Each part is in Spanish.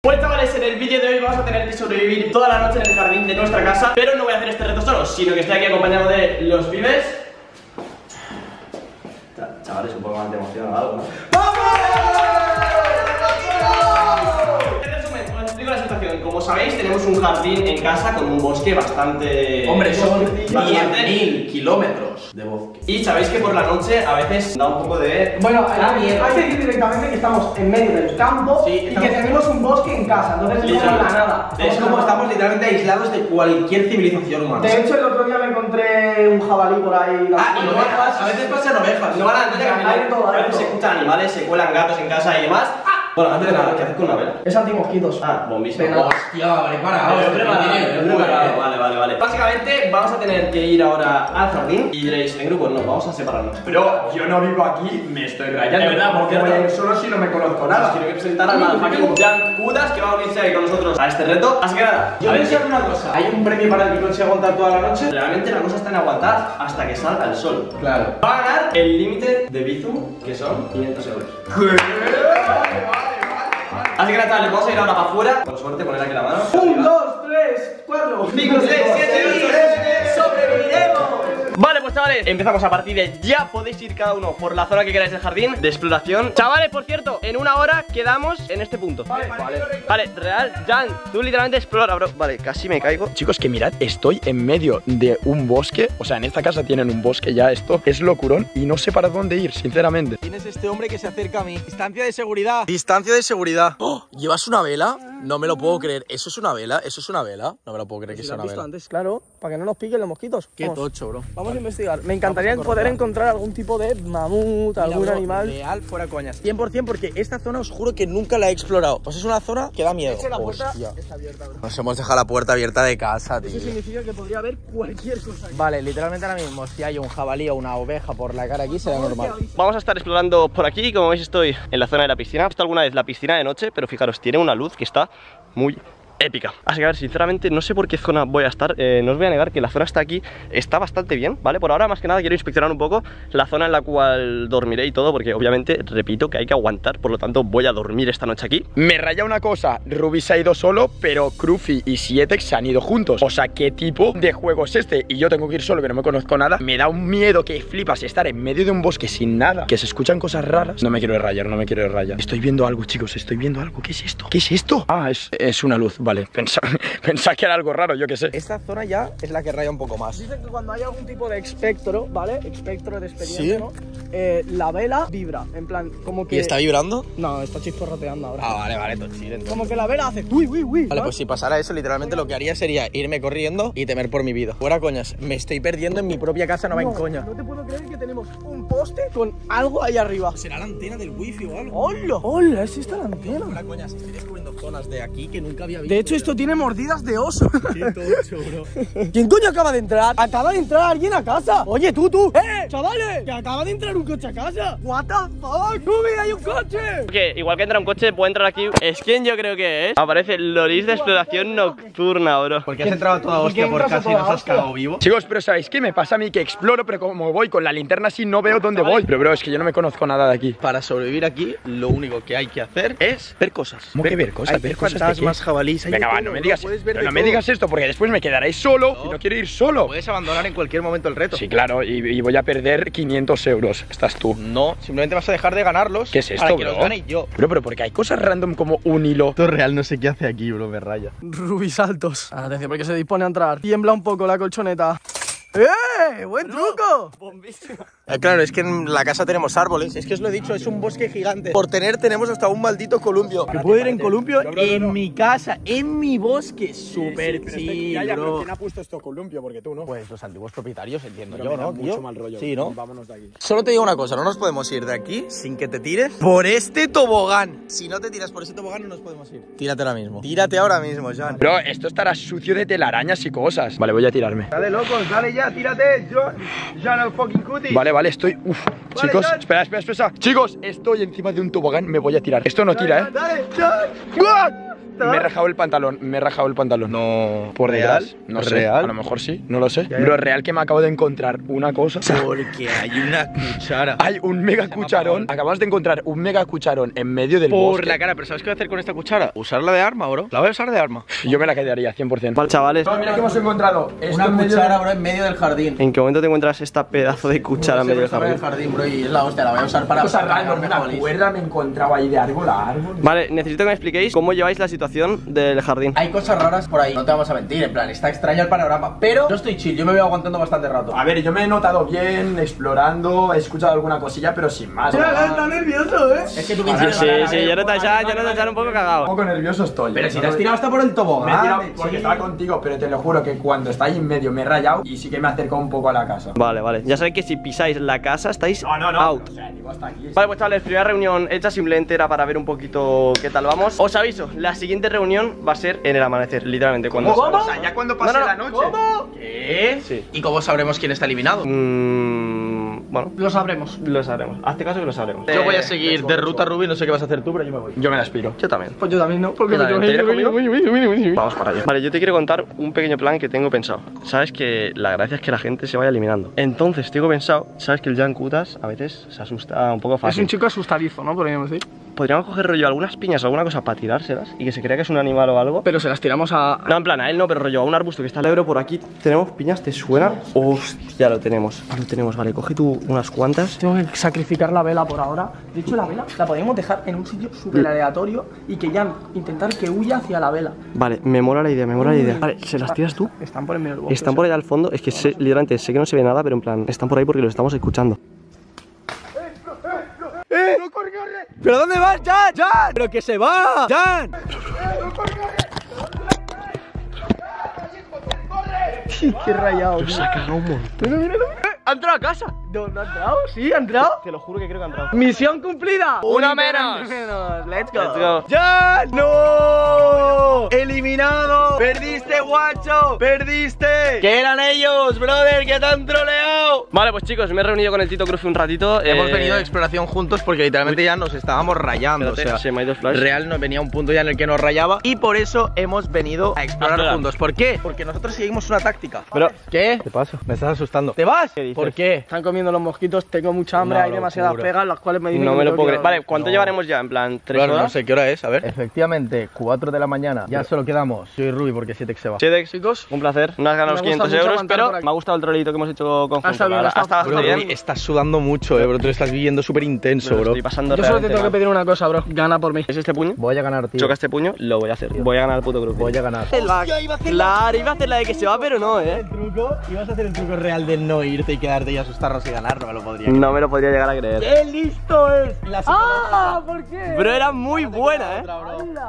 Pues chavales, en el vídeo de hoy vamos a tener que sobrevivir toda la noche en el jardín de nuestra casa Pero no voy a hacer este reto solo, sino que estoy aquí acompañado de los pibes Chavales, un poco más de emoción o algo, ¿no? En explico la situación Como sabéis, tenemos un jardín en casa con un bosque bastante... Hombre, son bastante- 10.000 kilómetros de bosque. Y sabéis que por la noche a veces da un poco de... Bueno, Da hay, miedo. hay que decir directamente que estamos en medio del campo Sí, y estamos- que tenemos un bosque en casa, entonces no la nada. Es como estamos literalmente aislados de cualquier civilización humana. De hecho, el otro día me encontré un jabalí por ahí. ah, y ovejas, a veces pasan ovejas. No van a de todo, a veces se escuchan animales, se cuelan gatos en casa y demás. Bueno, antes de nada, ¿qué haces con una vela? Es antimosquitos. Ah, bombísimo. Venga. Hostia. Vale, Tiene- preparado. Vale, vale, vale. Básicamente vamos a tener que ir ahora al jardín y diréis, en grupo no, vamos a separarnos. Pero yo no vivo aquí, me estoy rayando. Es verdad, por porque voy cierto. a ir solo si no me conozco nada. quiero que presentar a motherfucking Jan Kudas que va a unirse ahí con nosotros a este reto. Así que nada, Yo a ver pensaba si- una cosa. ¿Hay un premio para el que consiga aguantar toda la noche? Realmente la cosa está en aguantar hasta que salga el sol. Claro. Va a ganar el límite de Bizum, que son 500 euros. Así que nada, chavales, vamos a ir ahora para afuera. Por suerte, poner aquí la mano. Un, dos, tres, cuatro, 5, 6, chavales, empezamos a partir de ya. Podéis ir cada uno por la zona que queráis del jardín de exploración. Chavales, por cierto, en una hora quedamos en este punto. Vale, vale. Vale, real, Jan, tú literalmente explora, bro. Vale, casi me caigo. Chicos, que mirad, estoy en medio de un bosque. O sea, en esta casa tienen un bosque ya. Esto es locurón y no sé para dónde ir, sinceramente. ¿Quién es este hombre que se acerca a mí? Distancia de seguridad. Distancia de seguridad. ¡Oh! ¿Llevas una vela? No me lo puedo creer. ¿Eso es una vela? ¿Eso es una vela? No me lo puedo creer que Si sea una visto vela. antes, claro, para que no nos piquen los mosquitos. Qué Vamos. tocho, bro. Vamos a investigar. Me encantaría poder encontrar algún tipo de mamut, Mira, algún bro, animal. Real, fuera coñas. 100% porque esta zona os juro que nunca la he explorado. Pues es una zona que da miedo. De hecho, la puerta Hostia. está abierta, bro. Nos hemos dejado la puerta abierta de casa, tío. Eso significa que podría haber cualquier cosa aquí. Vale, literalmente ahora mismo, si hay un jabalí o una oveja por la cara aquí, será normal. Vamos a estar explorando por aquí. Como veis, estoy en la zona de la piscina. He visto alguna vez la piscina de noche, pero fijaros, tiene una luz que está muy épica. Así que a ver, sinceramente no sé por qué zona voy a estar. Eh, no os voy a negar que la zona está aquí está bastante bien, ¿vale? Por ahora, más que nada, quiero inspeccionar un poco la zona en la cual dormiré y todo, porque obviamente, repito, que hay que aguantar. Por lo tanto, voy a dormir esta noche aquí. Me raya una cosa, Ruby se ha ido solo, pero Cruffy y Sietex se han ido juntos. O sea, ¿qué tipo de juego es este? Y yo tengo que ir solo, que no me conozco nada. Me da un miedo que flipas estar en medio de un bosque sin nada. Que se escuchan cosas raras. No me quiero rayar, no me quiero rayar. Estoy viendo algo, chicos, estoy viendo algo. ¿Qué es esto? ¿Qué es esto? Ah, es, es una luz, vale. Pensaba que era algo raro, yo qué sé. Esta zona ya es la que raya un poco más. Dicen que cuando hay algún tipo de espectro, ¿vale? Espectro de Sí. ¿no? Eh, la vela vibra, en plan, como que... ¿Y está vibrando? No, está chisporroteando ahora. Ah, vale, vale, entonces sí, entonces. Como que la vela hace... Uy, uy, uy. Vale, pues si pasara eso, literalmente lo que haría sería irme corriendo y temer por mi vida. Fuera coñas, me estoy perdiendo en mi propia casa, no va en coña. No te puedo creer que tenemos un poste con algo ahí arriba. ¿Será la antena del wifi o algo? ¡Hola! ¡Hola! Es esta la antena. Fuera coñas, estoy descubriendo zonas de aquí que nunca había visto. De hecho, esto tiene mordidas de oso. Qué tocho, bro. ¿Quién coño acaba de entrar? Acaba de entrar alguien a casa. Oye, tú, tú. ¡Eh, chavales! Que acaba de entrar un coche a casa. What the fuck? ¡Sube, hay un coche! Que igual que entra un coche, puede entrar aquí. Es quien yo creo que es. Aparece Loris de exploración nocturna, bro. Porque has entrado a toda ¿Por qué hostia por toda nos has cagado vivo. Chicos, pero ¿sabéis qué me pasa a mí? Que exploro, pero como voy con la linterna así no veo dónde voy. Pero bro, es que yo no me conozco nada de aquí. Para sobrevivir aquí, lo único que hay que hacer es ver cosas. ¿Cómo que ver cosas? Hay ¿Ver cosas fantasmas, Venga, va, no me digas, pero no me digas esto porque después me quedaréis solo y no quiero ir solo. Puedes abandonar en cualquier momento el reto. Sí, claro, y, y voy a perder 500 euros. Estás tú. No, simplemente vas a dejar de ganarlos. ¿Qué es esto, para que bro? los gane yo. Bro, pero porque hay cosas random como un hilo. Esto real no sé qué hace aquí, bro, me raya. Rubisaltos. Atención, porque se dispone a entrar. Tiembla un poco la colchoneta. ¡Eh! ¡Buen truco! Eh, claro, es que en la casa tenemos árboles. Es que os lo he dicho, es un bosque gigante. Por tener tenemos hasta un maldito columpio. Que puedo ir en columpio en mi casa, en mi bosque. Súper chill, bro. ha puesto esto columpio? Porque tú no. Pues los antiguos propietarios, entiendo Pero yo, ¿no? mucho tío? mal rollo. Sí, ¿no? Vámonos de aquí. Solo te digo una cosa, no nos podemos ir de aquí sin que te tires por este tobogán. Si no te tiras por ese tobogán no nos podemos ir. Tírate ahora mismo. Tírate ahora mismo, Jan. Bro, esto estará sucio de telarañas y cosas. Vale, voy a tirarme. Dale, locos, dale ya, tírate, el fucking cutie. Vale, vale, estoy. Uf, chicos, John. espera, espera, espera. Chicos, estoy encima de un tobogán, me voy a tirar. Esto no tira, ¿eh? Dale, John. ¡Ah! Me he rajado el pantalón, me he rajado el pantalón. No. Por ¿Real? detrás. No sé. ¿Real? A lo mejor sí, no lo sé. Pero es real que me acabo de encontrar una cosa. Porque hay una cuchara. Hay un mega cucharón. Acabas de encontrar un mega cucharón en medio del Por bosque. la cara, pero ¿sabes qué voy a hacer con esta cuchara? Usarla de arma, bro. La voy a usar de arma. Yo me la quedaría 100%. Vale, chavales, Mira que hemos encontrado esto Una en medio de- cuchara, bro, en medio del jardín. ¿en qué momento te encuentras esta pedazo de cuchara en medio del en el jardín? jardín, bro, y es la hostia, la voy a usar para... Cosa para random, una cuerda me encontraba ahí de árbol a árbol. Vale, necesito que me expliquéis cómo lleváis la situación del jardín. Hay cosas raras por ahí, no te vamos a mentir, en plan, está extraño el panorama, pero yo estoy chill, yo me voy aguantando bastante rato. A ver, yo me he notado bien explorando, he escuchado alguna cosilla, pero sin más. Está nervioso, ¿eh? Es que tú Sí, quieres sí, sí, yo no te ya, yo no te un poco Un cagado. poco nervioso estoy. Pero si te has tirado hasta por el Me he tobogán. tirado porque estaba contigo, pero te lo juro que cuando está ahí en medio me he rayado y sí que me he acercado un poco a la casa. Vale, vale. Ya sabéis que si pisáis la casa estáis No, no, no. out. O sea, digo hasta aquí. Vale, pues chavales, primera reunión hecha simplemente era para ver un poquito qué tal vamos. Os aviso, la siguiente reunión va a ser en el amanecer, literalmente. Cuando O sea, ya cuando pase No, no, la no. noche. ¿Qué? Sí. ¿Y cómo sabremos quién está eliminado? Mmm. Bueno, Lo sabremos. lo sabremos. Hazte caso que lo sabremos. Yo voy a Eh, seguir de ruta Ruby, no sé qué vas a hacer tú, pero yo me voy. Yo me la aspiro. Yo también. Pues yo también no, porque Yo también. ¿Te yo- Vamos para allá. Vale, yo te quiero contar un pequeño plan que tengo pensado. Sabes que la gracia es que la gente se vaya eliminando. Entonces, tengo pensado, sabes que el Jan Kutas a veces se asusta un poco Es fácil. un chico asustadizo, ¿no? Podríamos decir. Podríamos coger rollo algunas piñas o alguna cosa para tirárselas y que se crea que es un animal o algo. Pero se las tiramos a. No, en plan, a él no, pero rollo, a un arbusto que está al Ebro por aquí. Tenemos piñas, ¿te suena? Hostia, lo tenemos. Lo tenemos, vale. Coge tú unas cuantas. Tengo que sacrificar la vela por ahora. De hecho, la vela la podemos dejar en un sitio súper aleatorio y que ya intentar que huya hacia la vela. Vale, me mola la idea, me mola la idea. Vale, ¿se las tiras tú? Están por el medio del bosque. Están por allá al fondo. Es que sé- literalmente sé que no se ve nada, pero en plan, están por ahí porque los estamos escuchando. ¿Pero dónde vas, Jan? ¡Jan! ¡Pero que se va! ¡Jan! ¡Qué rayado! Se ha cagado un montón. Mira, mira, mira. ¿Ha entrado a casa? ¿No, no ha entrado? ¿Sí, ha entrado? Te lo juro que creo que ha entrado. ¡Misión cumplida! Uno Un menos. menos. ¡Let's go! Let's go. ¡Jan! ¡No! ¡Eliminado! ¡Perdiste, guacho! ¡Perdiste! ¿Qué eran ellos, brother? ¿Qué te han troleado? Vale, pues chicos, me he reunido con el Tito Crufi un ratito. Hemos eh, venido de exploración juntos porque literalmente ya nos estábamos rayando. espérate, o sea, se me ha ido el flash. Real nos venía un punto ya en el que nos rayaba y por eso hemos venido a explorar explorar. juntos. ¿Por qué? Porque nosotros seguimos una táctica. Pero, ¿Qué? ¿Qué pasa? Me estás asustando. ¿Te vas? ¿Qué dices? ¿Por qué? Están comiendo los mosquitos, tengo mucha hambre, Una hay demasiadas locura. pegas, las cuales me dicen no que me lo puedo creer. Vale, ¿cuánto No. llevaremos ya? En plan, ¿tres Claro, horas? no sé qué hora es, a ver. Efectivamente, 4 de la mañana. Ya solo quedamos. Soy Ruby porque 7 se va. Chedex, Chicos, un placer. No has ganado los Me gusta 500 mucho euros, aguantar pero aquí. me ha gustado el trolito que hemos hecho conjunto. estado bien, la ha estado-. Bro, bastante bien. Estás sudando mucho, eh, bro. Lo estás viviendo súper Me intenso, lo bro. estoy pasando yo solo te realmente tengo que mal. pedir una cosa, bro. Gana por mí. ¿Es este puño? Voy a ganar, tío. Choca este puño, lo voy a hacer. Voy a ganar el puto grupo. Voy a ganar. Claro, iba a hacer la de que se va, pero no, eh. truco? ¿Ibas a hacer el truco real de no irte y quedarte y asustarnos ganar? No me lo podría No me lo podría llegar a creer. ¡Qué listo es! ¡Ah! ¿Por qué? Pero era muy buena, eh.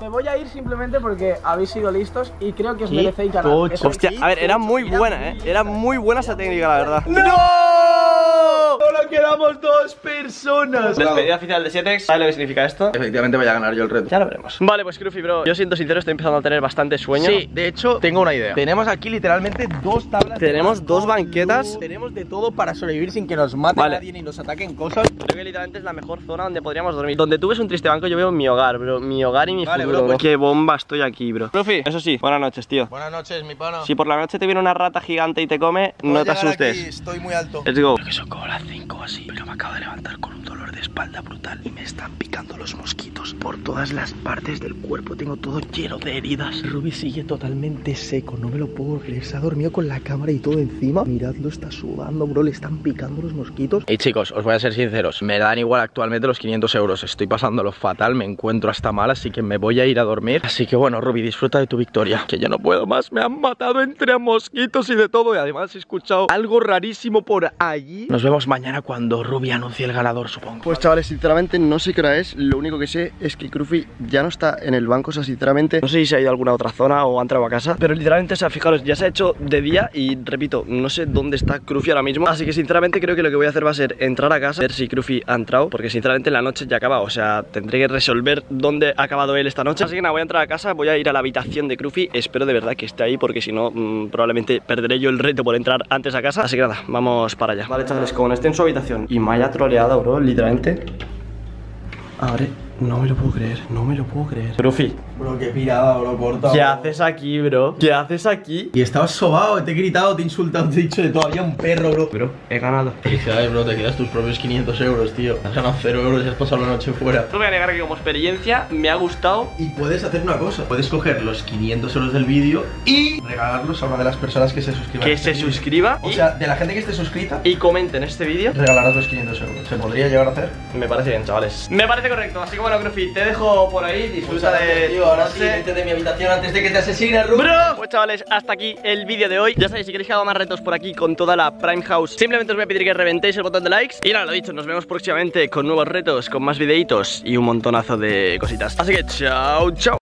Me voy a ir simplemente porque habéis sido listos y creo que os merecéis ganar. Hostia, a ver, era muy buena, eh. Era muy buena esa técnica, la verdad. ¡No! Solo quedamos dos personas. Despedida oficial de Sietex. ¿Sabes lo que significa esto? Efectivamente voy a ganar yo el reto. Ya lo veremos. Vale, pues Scruffy, bro. Yo siento sincero, estoy empezando a tener bastante sueño. Sí, de hecho, tengo una idea. Tenemos aquí literalmente dos tablas. Tenemos dos banquetas. Tenemos de todo para sobrevivir sin que nos mate Vale. nadie ni nos ataquen cosas. Creo que literalmente es la mejor zona donde podríamos dormir. Donde tú ves un triste banco, yo veo mi hogar, bro. Mi hogar y mi Vale, futuro. bro, pues- Qué bomba estoy aquí, bro. Scruffy, eso sí, buenas noches, tío. Buenas noches, mi pana. Si por la noche te viene una rata gigante y te come, no te asustes. estoy muy alto. Let's go. que son como las 5 o así, pero me acabo de levantar con un dolor de espalda brutal y me están picando los mosquitos por todas las partes del cuerpo. Tengo todo lleno de heridas. Ruby sigue totalmente seco, no me lo puedo creer. Se ha dormido con la cámara y todo encima. Miradlo, está sudando, bro. Le están picando los mosquitos. Y chicos, os voy a ser sinceros, me dan igual actualmente los 500 euros, estoy pasándolo fatal, me encuentro hasta mal, así que me voy a ir a dormir. Así que bueno, Ruby, disfruta de tu victoria, que ya no puedo más, me han matado entre mosquitos y de todo, y además he escuchado algo rarísimo por allí. Nos vemos mañana cuando Ruby anuncie el ganador, supongo. Pues chavales, sinceramente no sé qué hora es. Lo único que sé es que Crufi ya no está en el banco. O sea, sinceramente, no sé si se ha ido a alguna otra zona o ha entrado a casa. Pero literalmente, o sea, fijaros, ya se ha hecho de día Y repito, no sé dónde está Crufi ahora mismo. Así que sinceramente creo que lo que voy a hacer va a ser entrar a casa Ver si Crufi ha entrado Porque sinceramente la noche ya acaba O sea, tendré que resolver dónde ha acabado él esta noche. Así que nada, voy a entrar a casa, voy a ir a la habitación de Crufi Espero de verdad que esté ahí porque si no, mmm, probablemente perderé yo el reto por entrar antes a casa. Así que nada, vamos para allá. Vale chavales, como no esté en su habitación. Y me haya troleado, bro, literalmente. Abre, no me lo puedo creer, no me lo puedo creer. Crufi, Bro, qué pirada, bro, corta. ¿qué haces aquí, bro? ¿Qué haces aquí? Y estabas sobado, te he gritado, te he insultado, te he dicho de todavía un perro, bro. Bro, he ganado Felicidades, bro, te quedas tus propios 500 euros, tío. Has ganado 0 euros y has pasado la noche fuera. No voy a negar que como experiencia me ha gustado Y puedes hacer una cosa, puedes coger los 500 euros del vídeo y regalarlos a una de las personas que se suscriban. que este se suscriba O y, sea, de la gente que esté suscrita, y comenten este vídeo regalarás los 500 euros. ¿Se podría llegar a hacer? Me parece bien, chavales Me parece correcto, así que bueno, Crufi, te dejo por ahí Disfruta de tu noche. de mi habitación antes de que te asesine, Ruby. Bro, pues chavales, hasta aquí el vídeo de hoy. Ya sabéis, si queréis que haga más retos por aquí con toda la Prime House Simplemente os voy a pedir que reventéis el botón de likes. Y nada, lo dicho, nos vemos próximamente con nuevos retos, con más videitos y un montonazo de cositas. Así que chao, chao